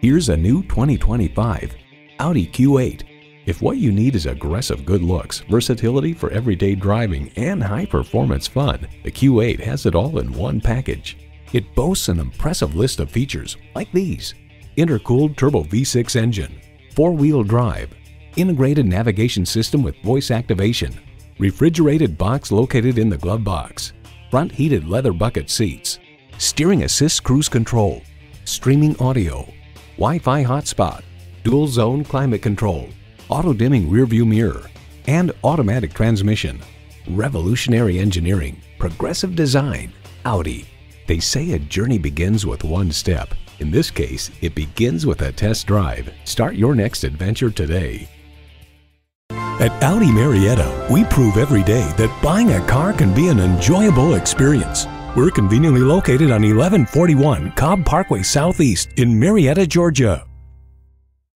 Here's a new 2025 Audi Q8. If what you need is aggressive good looks, versatility for everyday driving, and high-performance fun, the Q8 has it all in one package. It boasts an impressive list of features like these. Intercooled turbo V6 engine, four-wheel drive, integrated navigation system with voice activation, refrigerated box located in the glove box, front heated leather bucket seats, steering assist cruise control, streaming audio, Wi-Fi hotspot, dual zone climate control, auto dimming rearview mirror, and automatic transmission. Revolutionary engineering, progressive design, Audi. They say a journey begins with one step. In this case, it begins with a test drive. Start your next adventure today. At Audi Marietta, we prove every day that buying a car can be an enjoyable experience. We're conveniently located on 1141 Cobb Parkway Southeast in Marietta, Georgia.